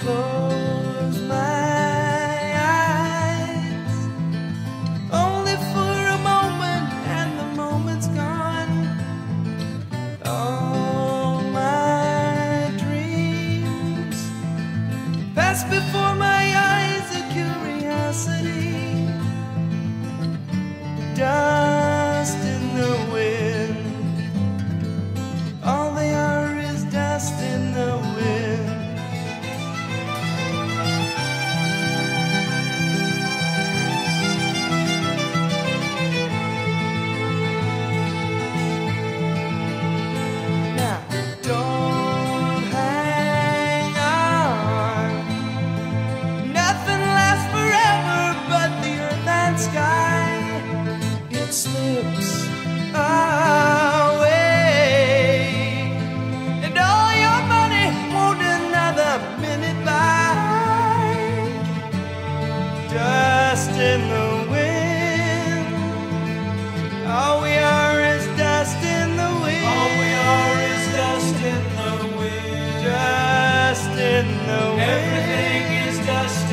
close my eyes. Only for a moment and the moment's gone. All my dreams pass before dust in the wind. All we are is dust in the wind. All we are is dust in the wind. Dust in the wind. Everything is dust.